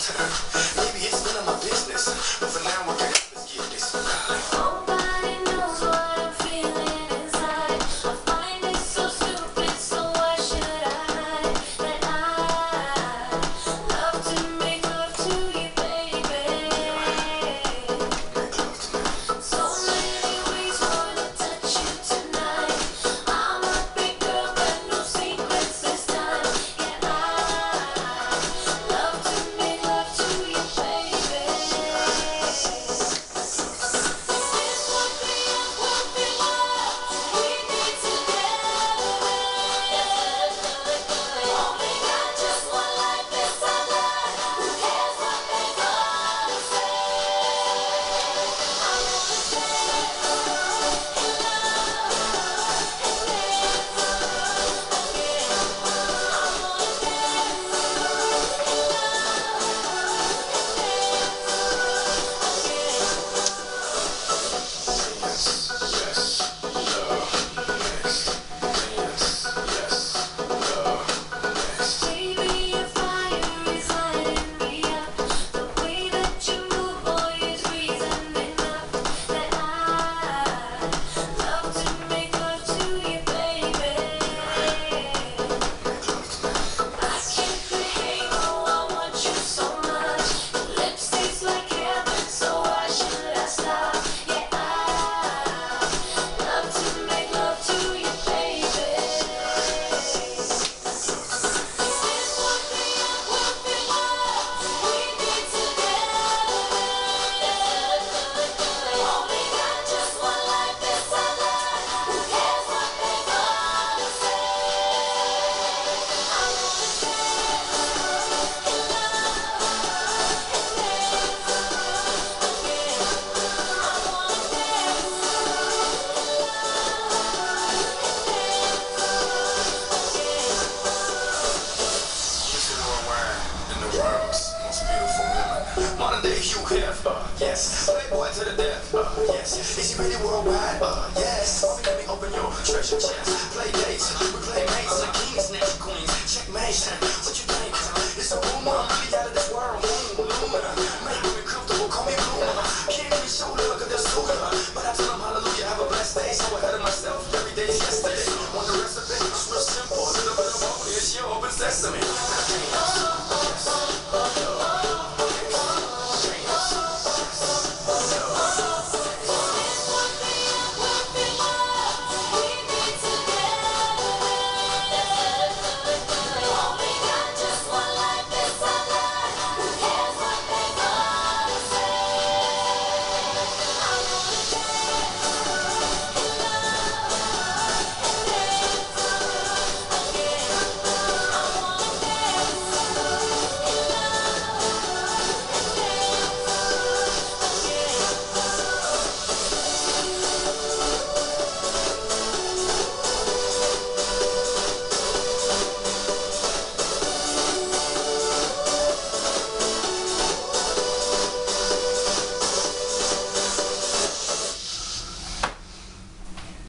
Thank you. Modern day Hugh Hef, uh, yes. Playboy to the death, uh, yes. Is he really worldwide, uh, yes. Let me open your treasure chest. Play dates, we play mates like kings, snatch queens, checkmate. What you think? It's a rumor.